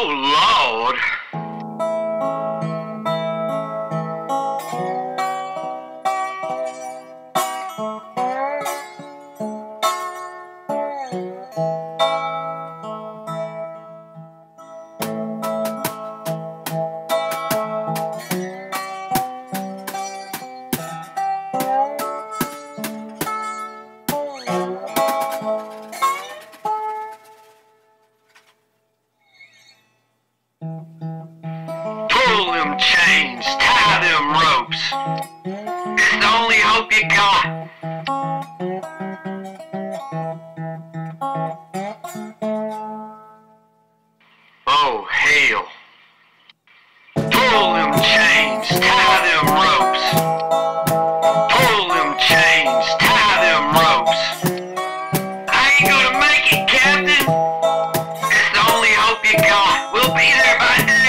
Oh, Lord. Pull them chains, tie them ropes. It's the only hope you got. Oh, hell. Pull them chains, tie them ropes. Pull them chains, tie them ropes. I ain't gonna make it, Captain. It's the only hope you got. We'll be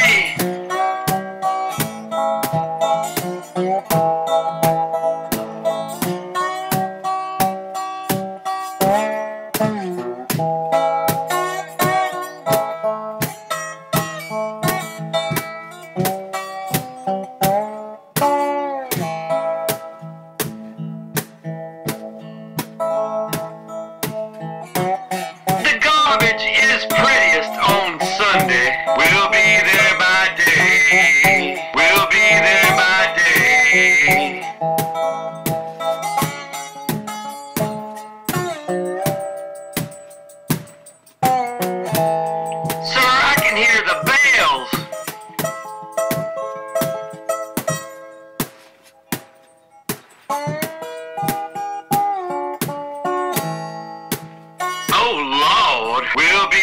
We'll be there by day. Sir, I can hear the bells. Oh Lord, we'll be